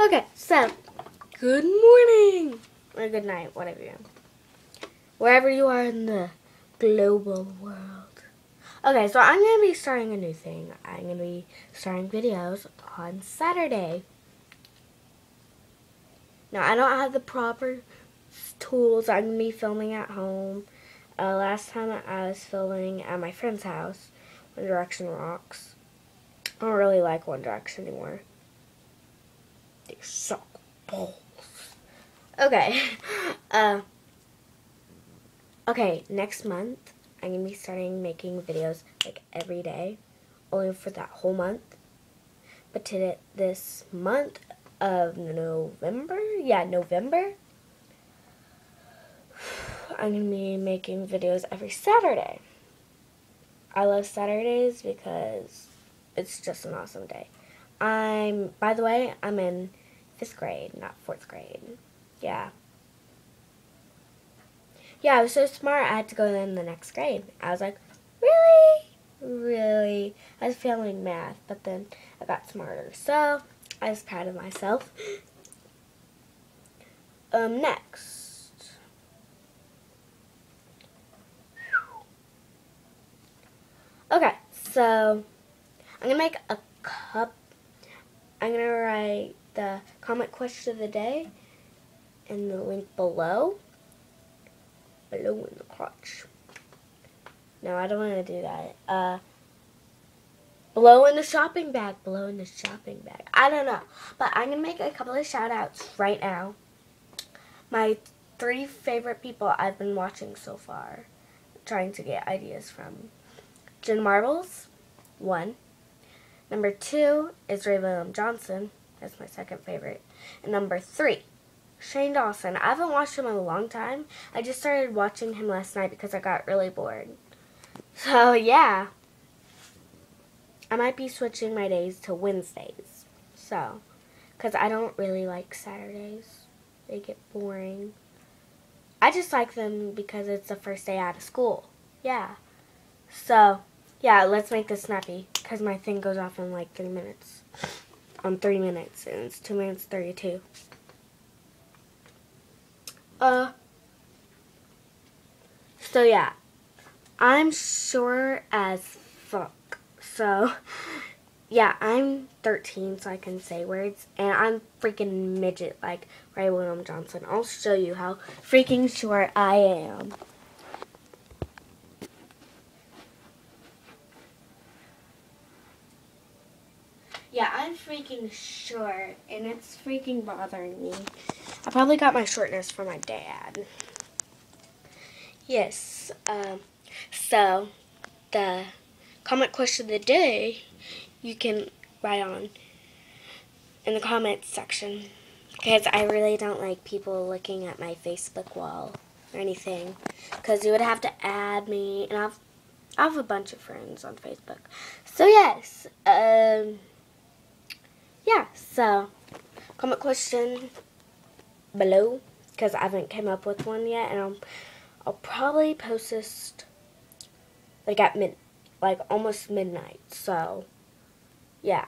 Okay, so good morning or good night, whatever you wherever you are in the global world. Okay, so I'm gonna be starting a new thing. I'm gonna be starting videos on Saturday. Now I don't have the proper tools. I'm gonna be filming at home. Uh, last time I was filming at my friend's house, One Direction Rocks. I don't really like One Direction anymore. They suck balls. Okay. Uh, okay, next month I'm going to be starting making videos like every day. Only for that whole month. But today, this month of November, yeah, November, I'm going to be making videos every Saturday. I love Saturdays because it's just an awesome day. I'm, by the way, I'm in fifth grade, not fourth grade. Yeah. Yeah, I was so smart, I had to go in the next grade. I was like, really? Really? I was failing math, but then I got smarter. So, I was proud of myself. Um, next. Okay, so I'm to make a cup. I'm going to write the comment question of the day in the link below. Below in the crotch. No, I don't want to do that. Uh, below in the shopping bag. Below in the shopping bag. I don't know. But I'm going to make a couple of shout outs right now. My three favorite people I've been watching so far. Trying to get ideas from. Jenna Marbles. One. Number two is Ray William Johnson. That's my second favorite. And number three, Shane Dawson. I haven't watched him in a long time. I just started watching him last night because I got really bored. So, yeah. I might be switching my days to Wednesdays. So, because I don't really like Saturdays. They get boring. I just like them because it's the first day out of school. Yeah. So, yeah, let's make this snappy because my thing goes off in like three minutes on three minutes, and it's two minutes thirty-two. Uh. So yeah, I'm sure as fuck. So yeah, I'm 13, so I can say words, and I'm freaking midget like Ray William Johnson. I'll show you how freaking short I am. Yeah, I'm freaking short, and it's freaking bothering me. I probably got my shortness from my dad. Yes, um, so the comment question of the day you can write on in the comments section because I really don't like people looking at my Facebook wall or anything because you would have to add me and I've I have a bunch of friends on Facebook. So yes, um yeah, so comment question below because I haven't came up with one yet, and I'll I'll probably post this like at mid like almost midnight. So yeah.